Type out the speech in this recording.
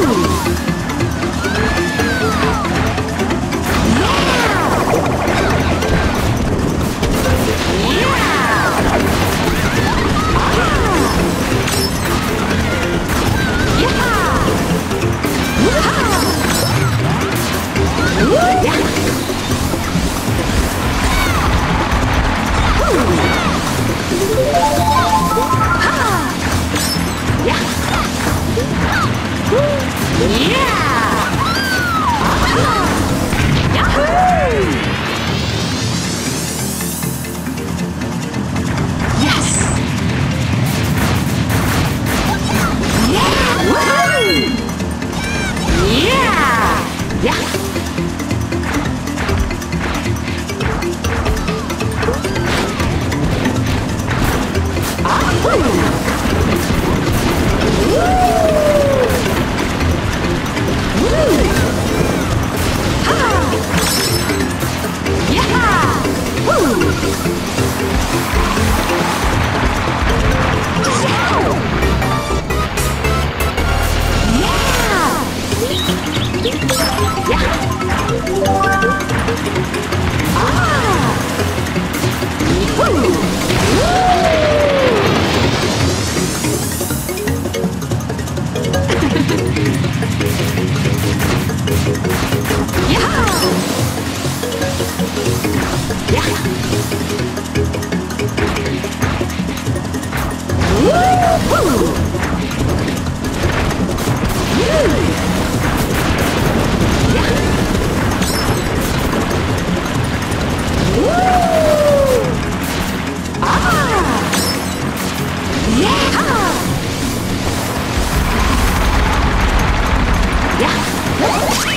Uhul! Yeah! Ah! Yeah!